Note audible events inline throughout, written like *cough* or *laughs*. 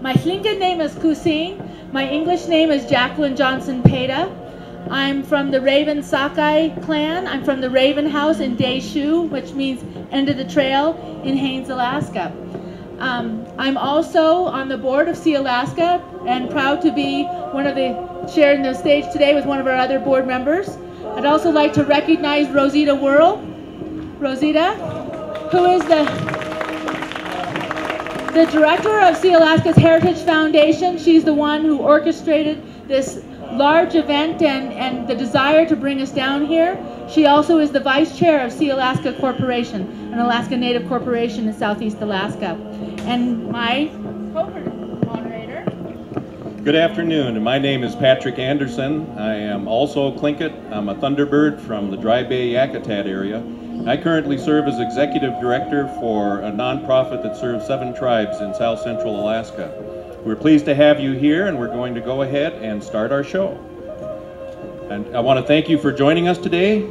My Tlingit name is Kusine. My English name is Jacqueline Johnson Peta. I'm from the Raven Sakai clan. I'm from the Raven House in Dayshu, which means end of the trail in Haines, Alaska. Um, I'm also on the board of Sealaska and proud to be one of the sharing the stage today with one of our other board members. I'd also like to recognize Rosita Worl. Rosita, who is the the director of Sealaska's Heritage Foundation. She's the one who orchestrated this large event and, and the desire to bring us down here. She also is the vice chair of Sealaska Corporation, an Alaska Native corporation in Southeast Alaska. And my co-moderator. Good afternoon. My name is Patrick Anderson. I am also Tlingit. I'm a Thunderbird from the Dry Bay Yakutat area. I currently serve as executive director for a nonprofit that serves seven tribes in south central Alaska. We're pleased to have you here and we're going to go ahead and start our show. And I want to thank you for joining us today.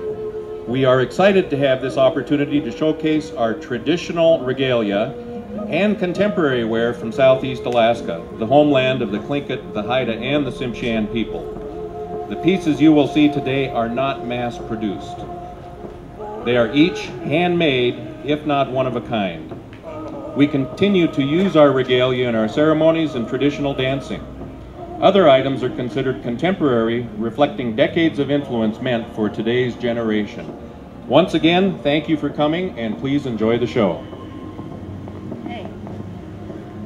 We are excited to have this opportunity to showcase our traditional regalia and contemporary wear from southeast Alaska, the homeland of the Tlingit, the Haida, and the Tsimshian people. The pieces you will see today are not mass produced. They are each handmade, if not one of a kind. We continue to use our regalia in our ceremonies and traditional dancing. Other items are considered contemporary, reflecting decades of influence meant for today's generation. Once again, thank you for coming and please enjoy the show.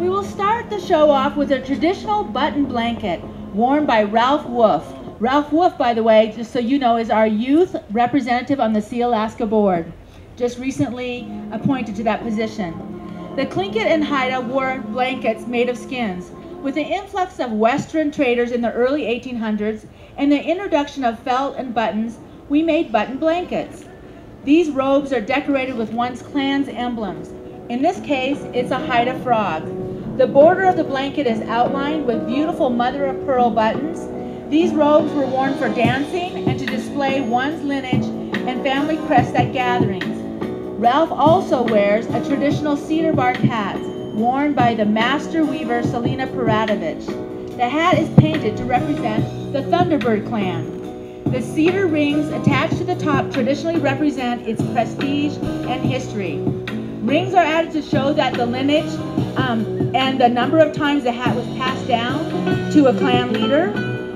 We will start the show off with a traditional button blanket worn by Ralph Wolf, Ralph Wolf, by the way, just so you know, is our youth representative on the Sealaska board, just recently appointed to that position. The Tlingit and Haida wore blankets made of skins. With the influx of Western traders in the early 1800s and the introduction of felt and buttons, we made button blankets. These robes are decorated with one's clan's emblems. In this case, it's a Haida frog. The border of the blanket is outlined with beautiful mother of pearl buttons these robes were worn for dancing and to display one's lineage and family crest at gatherings. Ralph also wears a traditional cedar bark hat worn by the master weaver Selina Peratrovich. The hat is painted to represent the Thunderbird clan. The cedar rings attached to the top traditionally represent its prestige and history. Rings are added to show that the lineage um, and the number of times the hat was passed down to a clan leader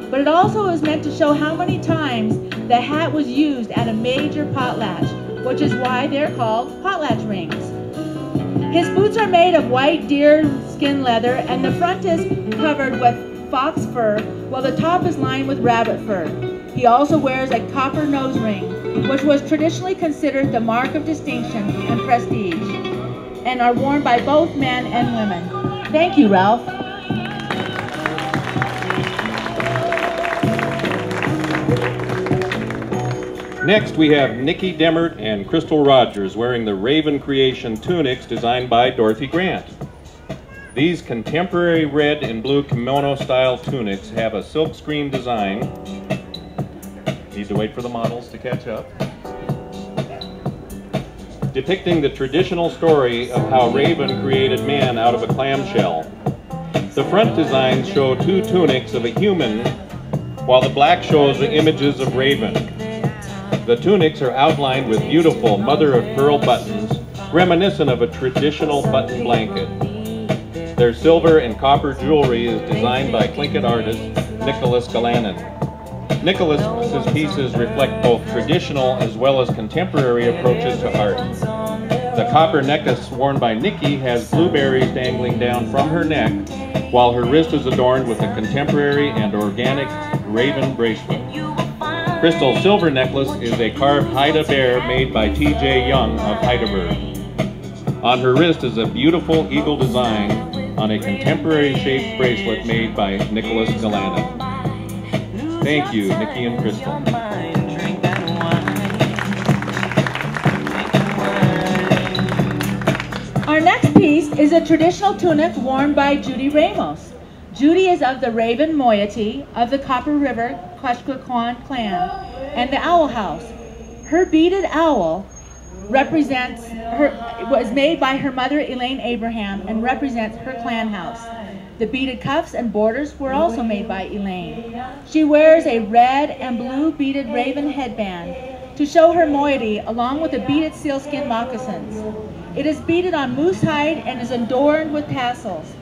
but it also is meant to show how many times the hat was used at a major potlatch, which is why they're called potlatch rings. His boots are made of white deer skin leather and the front is covered with fox fur while the top is lined with rabbit fur. He also wears a copper nose ring, which was traditionally considered the mark of distinction and prestige, and are worn by both men and women. Thank you, Ralph. Next, we have Nikki Demmert and Crystal Rogers wearing the Raven Creation tunics designed by Dorothy Grant. These contemporary red and blue kimono style tunics have a silkscreen design. Need to wait for the models to catch up. Depicting the traditional story of how Raven created man out of a clamshell. The front designs show two tunics of a human, while the black shows the images of Raven. The tunics are outlined with beautiful mother-of-pearl buttons, reminiscent of a traditional button blanket. Their silver and copper jewelry is designed by Tlingit artist Nicholas Galanin. Nicholas's pieces reflect both traditional as well as contemporary approaches to art. The copper necklace worn by Nikki has blueberries dangling down from her neck, while her wrist is adorned with a contemporary and organic raven bracelet. Crystal's silver necklace is a carved Haida bear made by T.J. Young of Hydaburg. On her wrist is a beautiful eagle design on a contemporary shaped bracelet made by Nicholas Galanin. Thank you, Nikki and Crystal. Our next piece is a traditional tunic worn by Judy Ramos. Judy is of the Raven moiety of the Copper River Quashqueqan clan and the Owl House. Her beaded owl represents her was made by her mother Elaine Abraham and represents her clan house. The beaded cuffs and borders were also made by Elaine. She wears a red and blue beaded raven headband to show her moiety along with the beaded sealskin moccasins. It is beaded on moose hide and is adorned with tassels.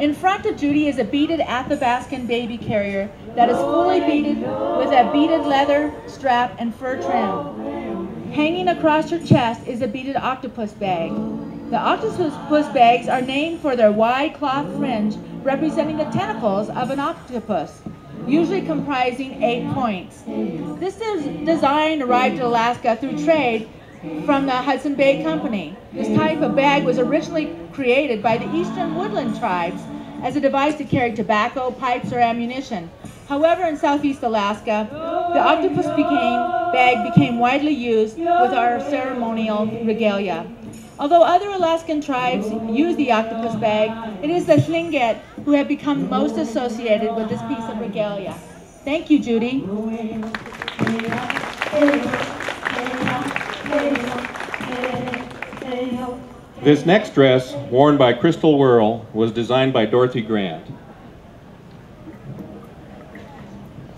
In front of Judy is a beaded Athabascan baby carrier that is fully beaded with a beaded leather strap and fur trim. Hanging across her chest is a beaded octopus bag. The octopus bags are named for their wide cloth fringe representing the tentacles of an octopus, usually comprising eight points. This design arrived in Alaska through trade from the Hudson Bay Company. This type of bag was originally created by the eastern woodland tribes as a device to carry tobacco, pipes, or ammunition. However, in southeast Alaska, the octopus became, bag became widely used with our ceremonial regalia. Although other Alaskan tribes use the octopus bag, it is the Tlingit who have become most associated with this piece of regalia. Thank you, Judy. This next dress, worn by Crystal Worl, was designed by Dorothy Grant.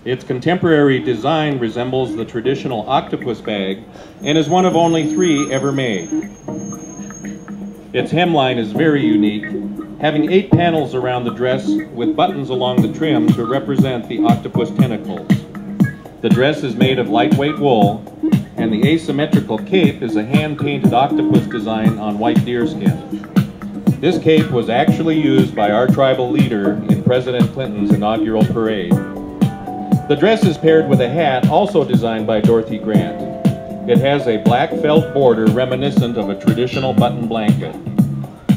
Its contemporary design resembles the traditional octopus bag and is one of only three ever made. Its hemline is very unique, having eight panels around the dress with buttons along the trim to represent the octopus tentacles. The dress is made of lightweight wool, and the asymmetrical cape is a hand-painted octopus design on white deerskin. This cape was actually used by our tribal leader in President Clinton's inaugural parade. The dress is paired with a hat also designed by Dorothy Grant. It has a black felt border reminiscent of a traditional button blanket.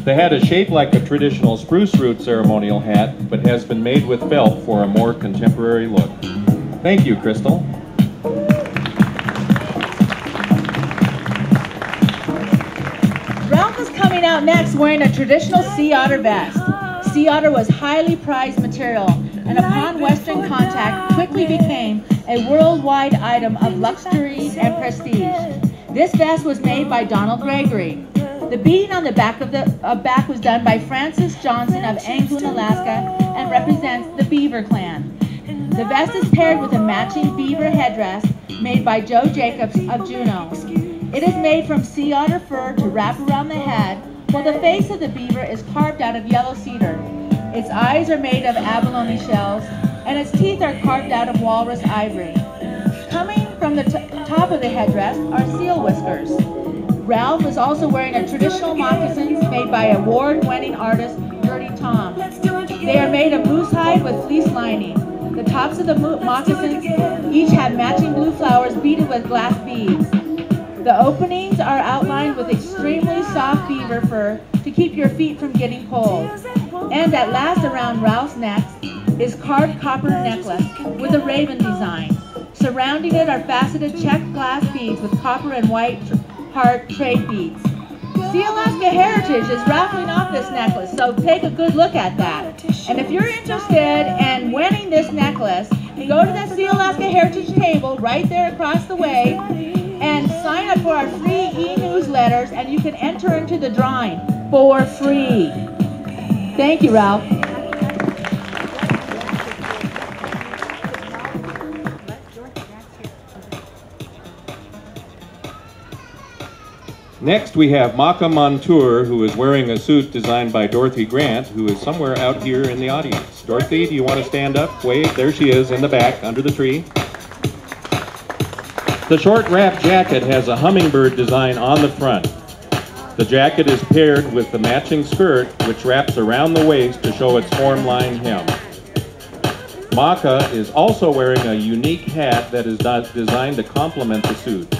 The hat is shaped like a traditional spruce root ceremonial hat, but has been made with felt for a more contemporary look. Thank you, Crystal. Ralph is coming out next wearing a traditional sea otter vest. Sea otter was highly prized material and upon Western contact quickly became a worldwide item of luxury and prestige. This vest was made by Donald Gregory. The beading on the back of the uh, back was done by Francis Johnson of Angoon, Alaska, and represents the Beaver clan. The vest is paired with a matching beaver headdress made by Joe Jacobs of Juneau. It is made from sea otter fur to wrap around the head, while the face of the beaver is carved out of yellow cedar. Its eyes are made of abalone shells, and its teeth are carved out of walrus ivory. Coming from the top of the headdress are seal whiskers. Ralph is also wearing a traditional moccasins made by award-winning artist Dirty Tom. They are made of moose hide with fleece lining. The tops of the moccasins each have matching blue flowers beaded with glass beads. The openings are outlined with extremely soft beaver fur to keep your feet from getting cold. And at last around Ralph's neck is carved copper necklace with a raven design. Surrounding it are faceted checked glass beads with copper and white heart trade beads. Sealaska Heritage is raffling off this necklace, so take a good look at that. And if you're interested in winning this necklace, go to the Sealaska Heritage table right there across the way and sign up for our free e-newsletters and you can enter into the drawing for free. Thank you, Ralph. Next, we have Maka Monture, who is wearing a suit designed by Dorothy Grant, who is somewhere out here in the audience. Dorothy, do you want to stand up? Wait, there she is in the back, under the tree. The short wrap jacket has a hummingbird design on the front. The jacket is paired with the matching skirt, which wraps around the waist to show its form line hem. Maka is also wearing a unique hat that is designed to complement the suit.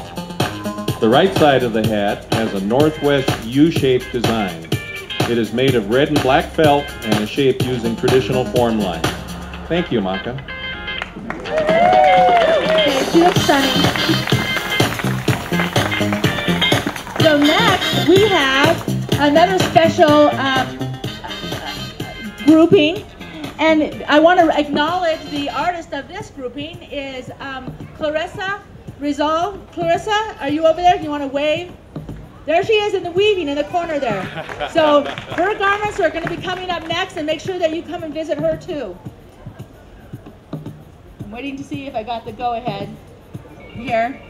The right side of the hat has a northwest U-shaped design. It is made of red and black felt and is shaped using traditional form lines. Thank you, Maka. Thank you, Sunny. We have another special um, grouping. And I want to acknowledge the artist of this grouping is um, Clarissa Rizal. Clarissa, are you over there? Do you want to wave? There she is in the weaving in the corner there. *laughs* So her garments are going to be coming up next, and make sure that you come and visit her too. I'm waiting to see if I got the go ahead here.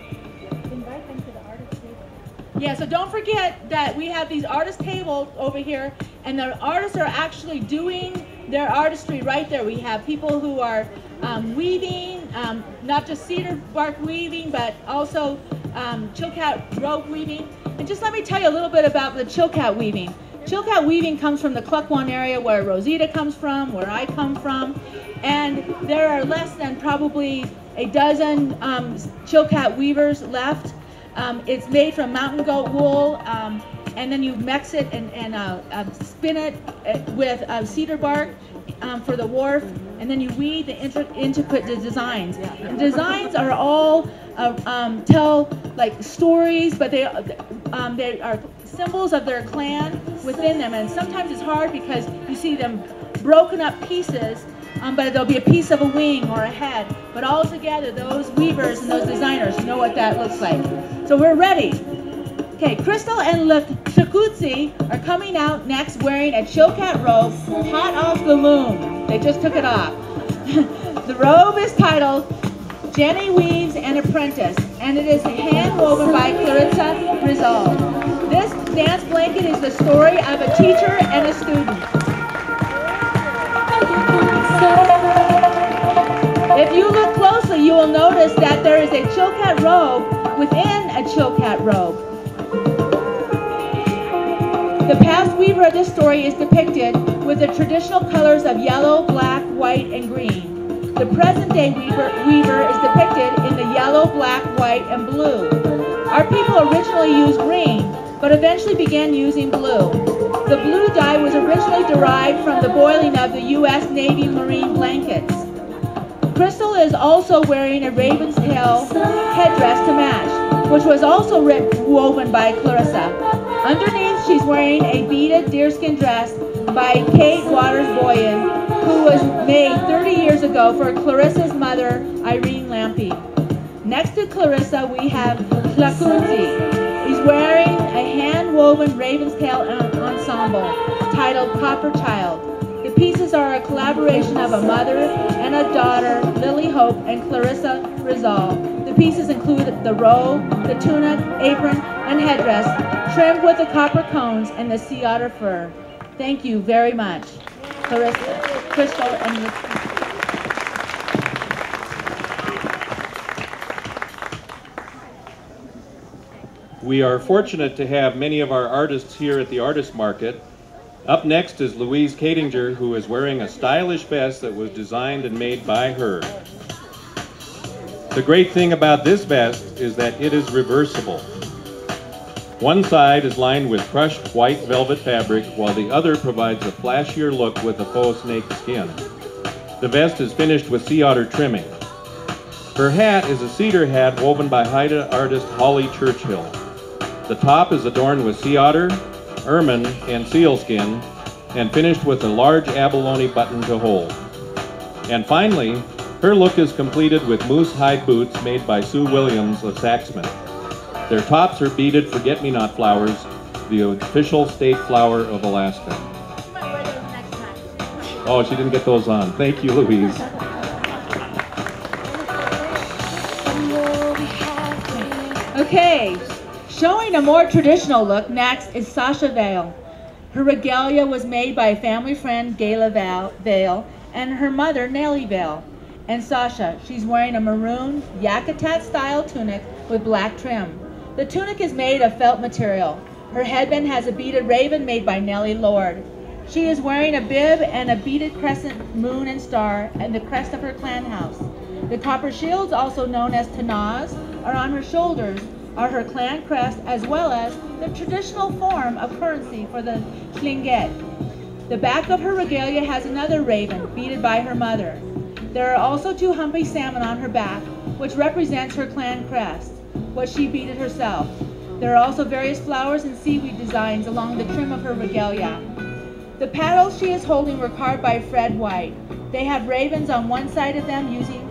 Yeah, so don't forget that we have these artist tables over here, and the artists are actually doing their artistry right there. We have people who are um, weaving, um, not just cedar bark weaving, but also um, chilkat rope weaving. And just let me tell you a little bit about the chilkat weaving. Chilkat weaving comes from the Klukwan area where Rosita comes from, where I come from, and there are less than probably a dozen um, chilkat weavers left. Um, it's made from mountain goat wool, um, and then you mix it and, and uh, uh, spin it uh, with uh, cedar bark um, for the warp, and then you weave the intricate designs. And designs are all uh, um, tell like stories, but they um, they are symbols of their clan within them, and sometimes it's hard because you see them broken up pieces um, but there'll be a piece of a wing or a head. But all together, those weavers and those designers know what that looks like. So we're ready. Okay, Crystal and Shakutsi are coming out next wearing a chilkat robe hot off the loom. They just took it off. *laughs* the robe is titled Jenny Weaves an Apprentice, and it is hand woven by Clarissa Rizal. This dance blanket is the story of a teacher and a student. If you look closely, you will notice that there is a chilkat robe within a chilkat robe. The past weaver of this story is depicted with the traditional colors of yellow, black, white, and green. The present day weaver, weaver is depicted in the yellow, black, white, and blue. Our people originally used green, but eventually began using blue. The blue dye was originally derived from the boiling of the U.S. Navy Marine blankets. Crystal is also wearing a raven's tail headdress to match, which was also woven by Clarissa. Underneath, she's wearing a beaded deerskin dress by Kate Waters Boyan, who was made 30 years ago for Clarissa's mother, Irene Lampe. Next to Clarissa, we have Klakunzi, He's wearing a hand-woven raven's tail ensemble titled Copper Child. The pieces are a collaboration of a mother and a daughter, Lily Hope and Clarissa Rizal. The pieces include the robe, the tunic, apron, and headdress, trimmed with the copper cones and the sea otter fur. Thank you very much, Clarissa, Crystal, and We are fortunate to have many of our artists here at the Artist Market. Up next is Louise Kadinger, who is wearing a stylish vest that was designed and made by her. The great thing about this vest is that it is reversible. One side is lined with crushed white velvet fabric, while the other provides a flashier look with a faux snake skin. The vest is finished with sea otter trimming. Her hat is a cedar hat woven by Haida artist Holly Churchill. The top is adorned with sea otter, ermine, and sealskin, and finished with a large abalone button to hold. And finally, her look is completed with moose hide boots made by Sue Williams of Saxman. Their tops are beaded forget-me-not flowers, the official state flower of Alaska. Oh, she didn't get those on. Thank you, Louise. Okay, Showing a more traditional look next is Sasha Vale. Her regalia was made by family friend Gayla Vale and her mother Nellie Vale. And Sasha, she's wearing a maroon Yakutat style tunic with black trim. The tunic is made of felt material. Her headband has a beaded raven made by Nellie Lord. She is wearing a bib and a beaded crescent moon and star and the crest of her clan house. The copper shields, also known as tanaz, are on her shoulders are her clan crest as well as the traditional form of currency for the Tlingit. The back of her regalia has another raven, beaded by her mother. There are also two humpy salmon on her back, which represents her clan crest, what she beaded herself. There are also various flowers and seaweed designs along the trim of her regalia. The paddles she is holding were carved by Fred White. They have ravens on one side of them using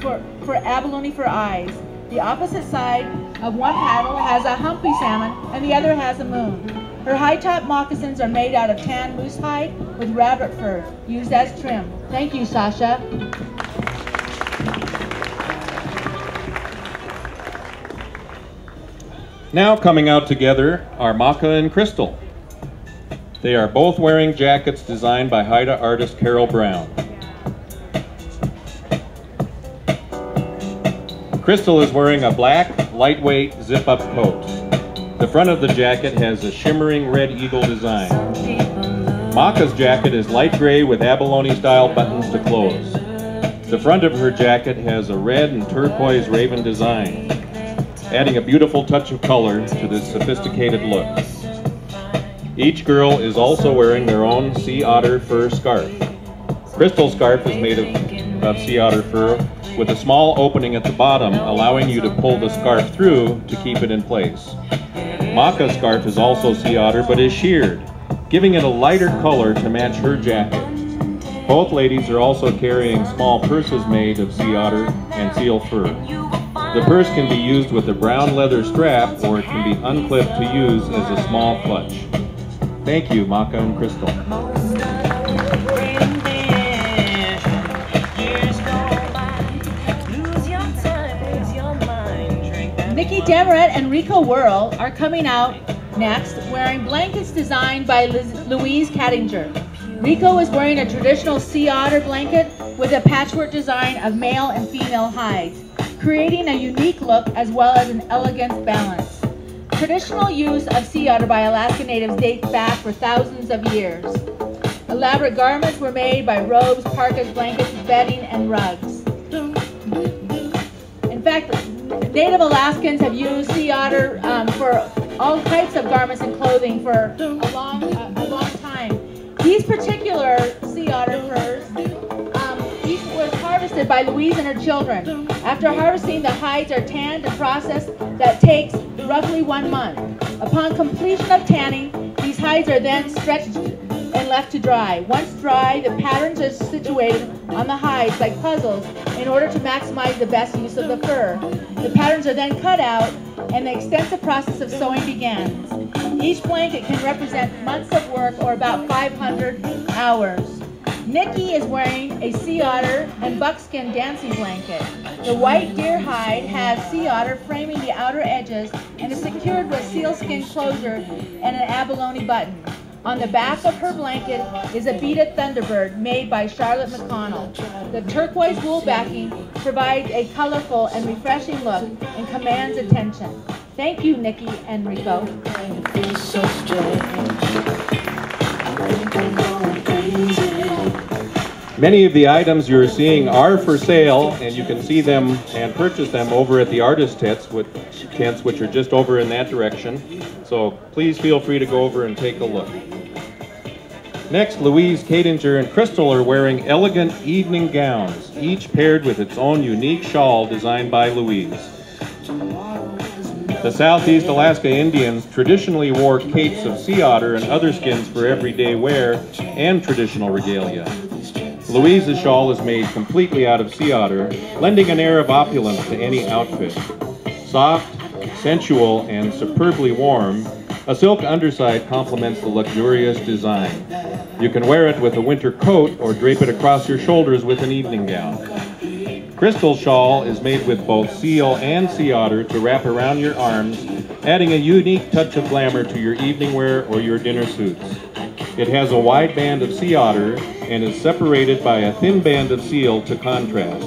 for, for abalone for eyes. The opposite side of one paddle has a humpy salmon and the other has a moon. Her high-top moccasins are made out of tan moose hide with rabbit fur used as trim. Thank you, Sasha. Now coming out together are Maka and Crystal. They are both wearing jackets designed by Haida artist Carol Brown. Crystal is wearing a black, lightweight, zip-up coat. The front of the jacket has a shimmering red eagle design. Maka's jacket is light gray with abalone-style buttons to close. The front of her jacket has a red and turquoise raven design, adding a beautiful touch of color to this sophisticated look. Each girl is also wearing their own sea otter fur scarf. Crystal's scarf is made of, of sea otter fur with a small opening at the bottom, allowing you to pull the scarf through to keep it in place. Maka's scarf is also sea otter, but is sheared, giving it a lighter color to match her jacket. Both ladies are also carrying small purses made of sea otter and seal fur. The purse can be used with a brown leather strap or it can be unclipped to use as a small clutch. Thank you, Maka and Crystal. Demmert and Rico Worl are coming out next wearing blankets designed by Louise Kadinger. Rico is wearing a traditional sea otter blanket with a patchwork design of male and female hides, creating a unique look as well as an elegant balance. Traditional use of sea otter by Alaska Natives dates back for thousands of years. Elaborate garments were made by robes, parkas, blankets, bedding, and rugs. In fact, Native Alaskans have used sea otter um, for all types of garments and clothing for a long, a, a long time. These particular sea otter furs, um, harvested by Louise and her children. After harvesting, the hides are tanned and processed that takes roughly one month. Upon completion of tanning, these hides are then stretched and left to dry. Once dry, the patterns are situated on the hides like puzzles in order to maximize the best use of the fur. The patterns are then cut out and the extensive process of sewing begins. Each blanket can represent months of work or about 500 hours. Nikki is wearing a sea otter and buckskin dancing blanket. The white deer hide has sea otter framing the outer edges and is secured with sealskin closure and an abalone button. On the back of her blanket is a beaded thunderbird made by Charlotte McConnell. The turquoise wool backing provides a colorful and refreshing look and commands attention. Thank you, Nikki and Rico. Many of the items you're seeing are for sale, and you can see them and purchase them over at the artist tents, which, tents, which are just over in that direction. So please feel free to go over and take a look. Next, Louise Kadinger and Crystal are wearing elegant evening gowns, each paired with its own unique shawl designed by Louise. The Southeast Alaska Indians traditionally wore capes of sea otter and other skins for everyday wear and traditional regalia. Louise's shawl is made completely out of sea otter, lending an air of opulence to any outfit. Soft, sensual, and superbly warm, a silk underside complements the luxurious design. You can wear it with a winter coat or drape it across your shoulders with an evening gown. Crystal shawl is made with both seal and sea otter to wrap around your arms, adding a unique touch of glamour to your evening wear or your dinner suits. It has a wide band of sea otter and is separated by a thin band of seal to contrast.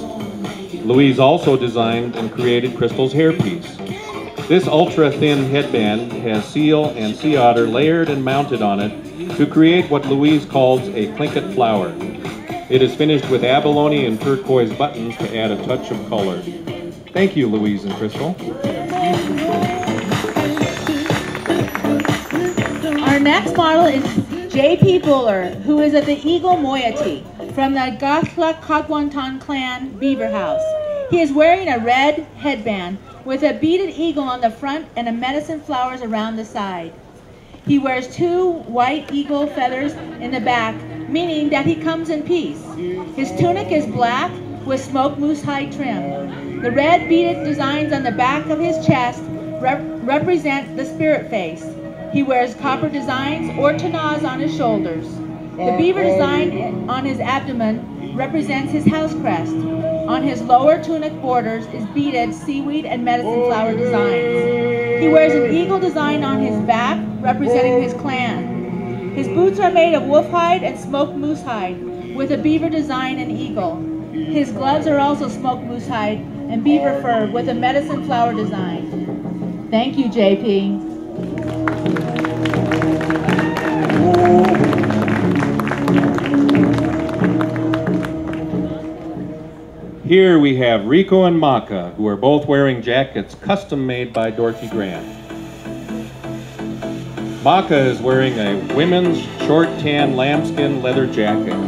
Louise also designed and created Crystal's hairpiece. This ultra-thin headband has seal and sea otter layered and mounted on it to create what Louise calls a plinkett flower. It is finished with abalone and turquoise buttons to add a touch of color. Thank you, Louise and Crystal. Our next model is J.P. Buller, who is of the Eagle Moiety from the Gothla Kagwantan clan beaver house. He is wearing a red headband with a beaded eagle on the front and a medicine flowers around the side. He wears two white eagle feathers in the back, meaning that he comes in peace. His tunic is black with smoked moose hide trim. The red beaded designs on the back of his chest rep- represent the spirit face. He wears copper designs or tanaz on his shoulders. The beaver design on his abdomen represents his house crest. On his lower tunic borders is beaded seaweed and medicine flower designs. He wears an eagle design on his back representing his clan. His boots are made of wolf hide and smoked moose hide with a beaver design and eagle. His gloves are also smoked moose hide and beaver fur with a medicine flower design. Thank you, JP. Here we have Rico and Maka, who are both wearing jackets custom made by Dorothy Grant. Maka is wearing a women's short tan lambskin leather jacket.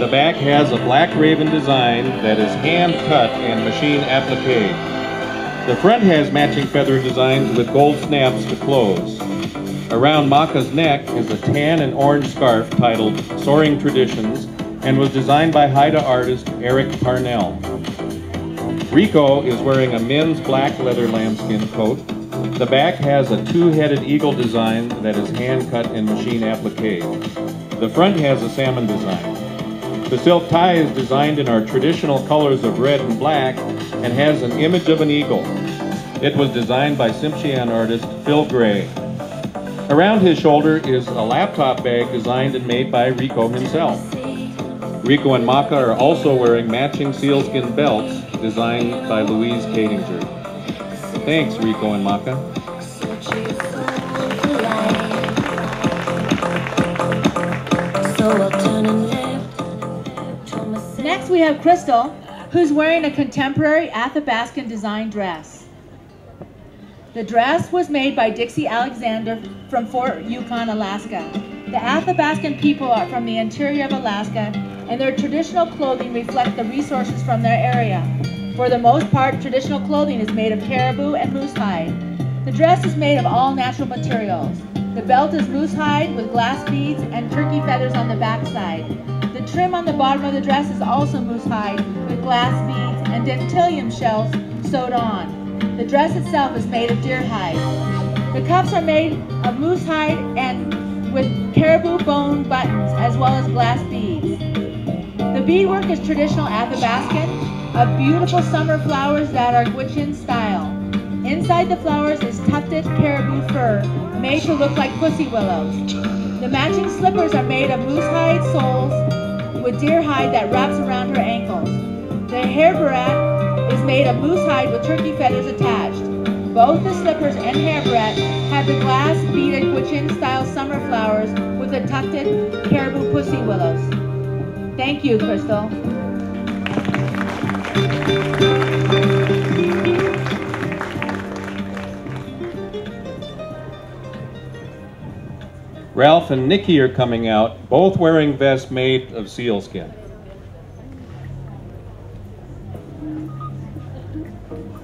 The back has a black raven design that is hand cut and machine applique. The front has matching feather designs with gold snaps to close. Around Maka's neck is a tan and orange scarf titled Soaring Traditions and was designed by Haida artist Eric Parnell. Rico is wearing a men's black leather lambskin coat. The back has a two-headed eagle design that is hand cut and machine applique. The front has a salmon design. The silk tie is designed in our traditional colors of red and black and has an image of an eagle. It was designed by Tsimshian artist Phil Gray. Around his shoulder is a laptop bag designed and made by Rico himself. Rico and Maka are also wearing matching sealskin belts designed by Louise Kadinger. Thanks, Rico and Maka. Next, we have Crystal, who's wearing a contemporary Athabascan design dress. The dress was made by Dixie Alexander from Fort Yukon, Alaska. The Athabascan people are from the interior of Alaska, and their traditional clothing reflect the resources from their area. For the most part, traditional clothing is made of caribou and moose hide. The dress is made of all natural materials. The belt is moose hide with glass beads and turkey feathers on the backside. The trim on the bottom of the dress is also moose hide with glass beads and dentalium shells sewed on. The dress itself is made of deer hide. The cuffs are made of moose hide and with caribou bone buttons as well as glass beads. Beadwork is traditional Athabascan of beautiful summer flowers that are Gwich'in style. Inside the flowers is tufted caribou fur made to look like pussy willows. The matching slippers are made of moose hide soles with deer hide that wraps around her ankles. The hair barrette is made of moose hide with turkey feathers attached. Both the slippers and hair barrette have the glass beaded Gwich'in style summer flowers with the tufted caribou pussy willows. Thank you, Crystal. Ralph and Nikki are coming out, both wearing vests made of sealskin.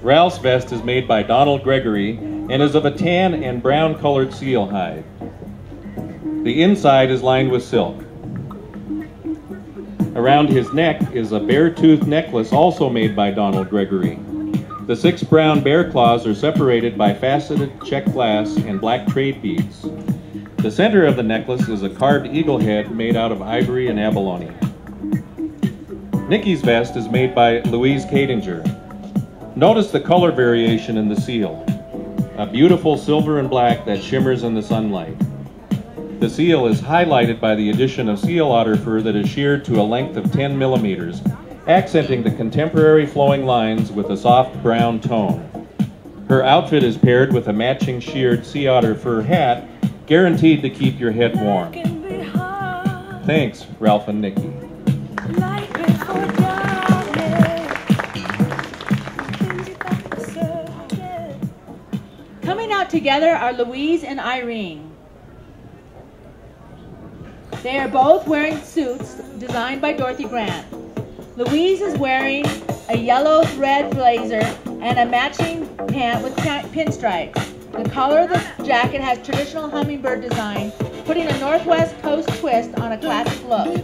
Ralph's vest is made by Donald Gregory and is of a tan and brown colored seal hide. The inside is lined with silk. Around his neck is a bear tooth necklace also made by Donald Gregory. The six brown bear claws are separated by faceted check glass and black trade beads. The center of the necklace is a carved eagle head made out of ivory and abalone. Nikki's vest is made by Louise Kadinger. Notice the color variation in the seal. A beautiful silver and black that shimmers in the sunlight. The seal is highlighted by the addition of seal otter fur that is sheared to a length of 10 millimeters, accenting the contemporary flowing lines with a soft brown tone. Her outfit is paired with a matching sheared sea otter fur hat, guaranteed to keep your head warm. Thanks, Ralph and Nikki. Coming out together are Louise and Irene. They are both wearing suits designed by Dorothy Grant. Louise is wearing a yellow thread blazer and a matching pant with pin- pinstripes. The collar of the jacket has traditional hummingbird design, putting a northwest coast twist on a classic look.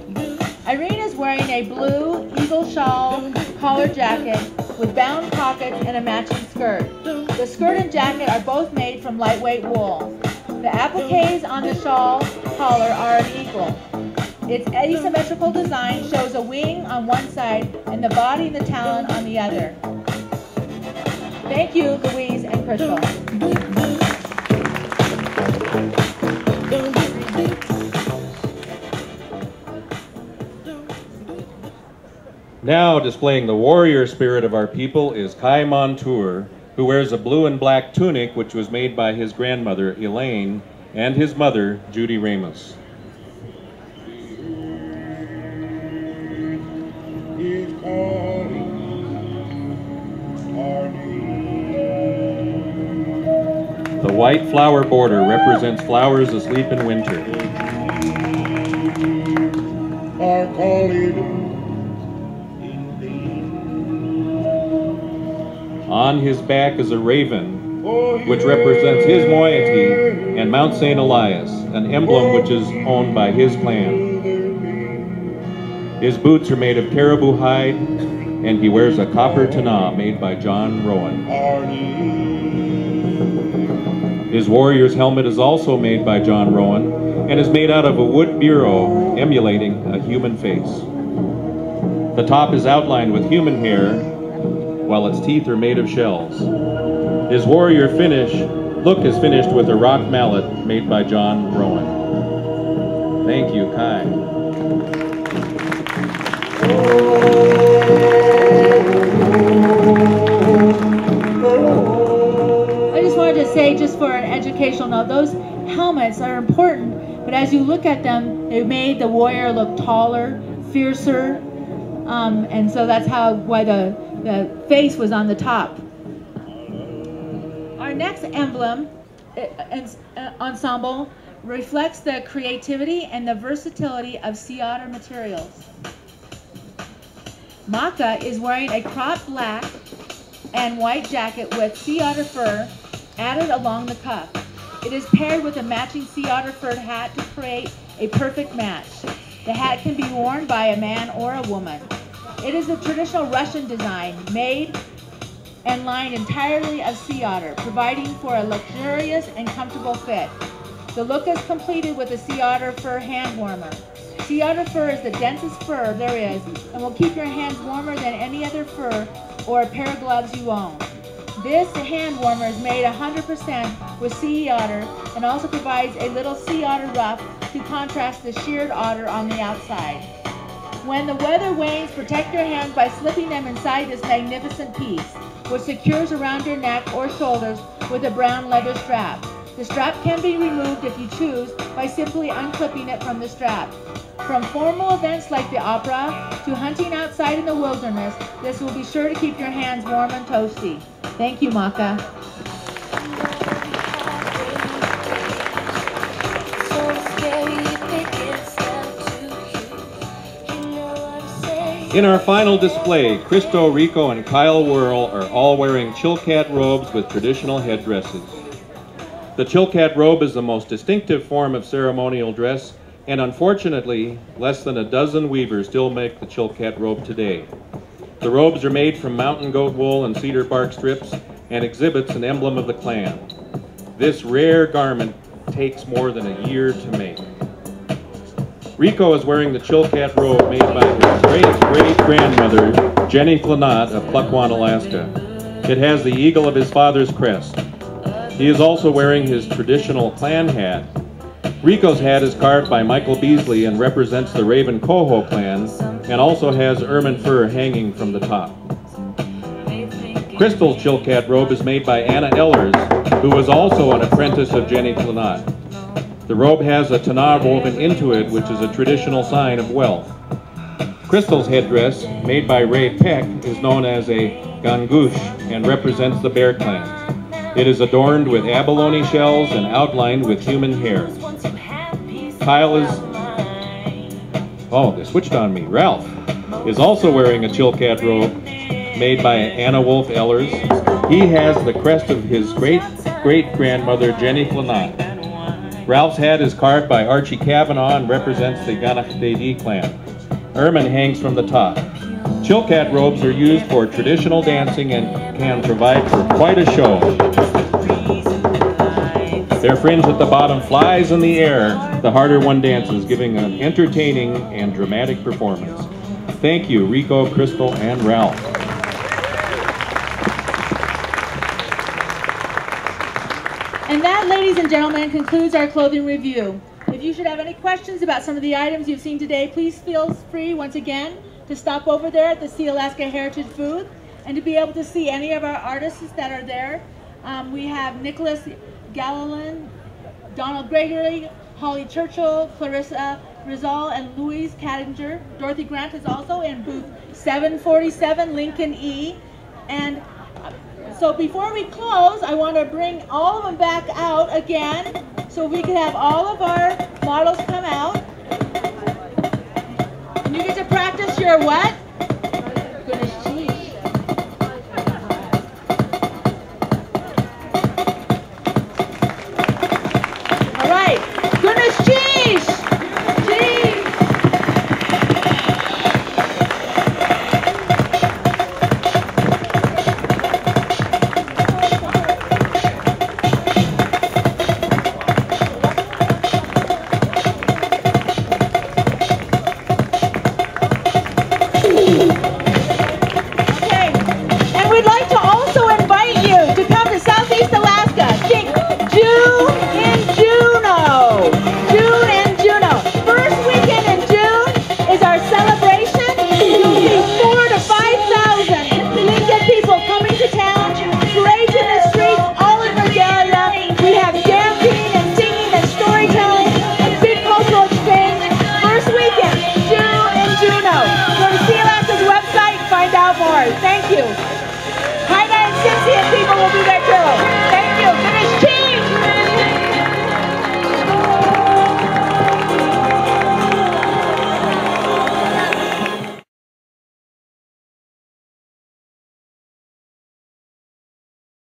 Irene is wearing a blue eagle shawl collar jacket with bound pockets and a matching skirt. The skirt and jacket are both made from lightweight wool. The appliques on the shawl collar are eagle. Its asymmetrical design shows a wing on one side and the body and the talon on the other. Thank you, Louise and Crystal. Now displaying the warrior spirit of our people is Kai Monture, who wears a blue and black tunic which was made by his grandmother, Elaine, and his mother, Judy Ramos. is calling our name. The white flower border represents flowers asleep in winter. Our calling in vain. On his back is a raven, which represents his moiety, and Mount St. Elias, an emblem which is owned by his clan. His boots are made of caribou hide, and he wears a copper tana made by John Rowan. His warrior's helmet is also made by John Rowan and is made out of a wood bureau emulating a human face. The top is outlined with human hair, while its teeth are made of shells. His warrior finish look is finished with a rock mallet made by John Rowan. Thank you, Kai. I just wanted to say, just for an educational note, those helmets are important, but as you look at them, they made the warrior look taller, fiercer, um, and so that's how why the, the face was on the top. Next emblem uh, ens- uh, ensemble reflects the creativity and the versatility of sea otter materials. Maka is wearing a cropped black and white jacket with sea otter fur added along the cuff. It is paired with a matching sea otter fur hat to create a perfect match. The hat can be worn by a man or a woman. It is a traditional Russian design made and lined entirely of sea otter, providing for a luxurious and comfortable fit. The look is completed with a sea otter fur hand warmer. Sea otter fur is the densest fur there is and will keep your hands warmer than any other fur or a pair of gloves you own. This hand warmer is made 100% with sea otter and also provides a little sea otter ruff to contrast the sheared otter on the outside. When the weather wanes, protect your hands by slipping them inside this magnificent piece, which secures around your neck or shoulders with a brown leather strap. The strap can be removed if you choose by simply unclipping it from the strap. From formal events like the opera to hunting outside in the wilderness, this will be sure to keep your hands warm and toasty. Thank you, Maka. In our final display, Cristo Rico and Kyle Worl are all wearing Chilkat robes with traditional headdresses. The Chilkat robe is the most distinctive form of ceremonial dress, and unfortunately, less than a dozen weavers still make the Chilkat robe today. The robes are made from mountain goat wool and cedar bark strips and exhibits an emblem of the clan. This rare garment takes more than a year to make. Rico is wearing the Chilkat robe made by his great great grandmother, Jenny Thlunaut of Klukwan, Alaska. It has the eagle of his father's crest. He is also wearing his traditional clan hat. Rico's hat is carved by Michael Beasley and represents the Raven Coho clan, and also has ermine fur hanging from the top. Crystal's Chilkat robe is made by Anna Ellers, who was also an apprentice of Jenny Thlunaut. The robe has a tana woven into it, which is a traditional sign of wealth. Crystal's headdress, made by Ray Peck, is known as a gangush and represents the Bear Clan. It is adorned with abalone shells and outlined with human hair. Kyle is. Oh, they switched on me. Ralph is also wearing a chilkat robe made by Anna Wolf Ellers. He has the crest of his great great grandmother, Jenny Thlunaut. Ralph's hat is carved by Archie Kavanaugh and represents the Ganakdedi clan. ermine hangs from the top. Chilkat robes are used for traditional dancing and can provide for quite a show. Their fringe at the bottom flies in the air the harder one dances, giving an entertaining and dramatic performance. Thank you, Rico, Crystal, and Ralph. And that, ladies and gentlemen, concludes our clothing review. If you should have any questions about some of the items you've seen today, please feel free once again to stop over there at the Sealaska Heritage booth and to be able to see any of our artists that are there. Um, we have Nicholas Galanin, Donald Gregory, Holly Churchill, Clarissa Rizal, and Louise Kadinger. Dorothy Grant is also in booth 747, Lincoln E. And so before we close, I want to bring all of them back out again so we can have all of our models come out. And you get to practice your what?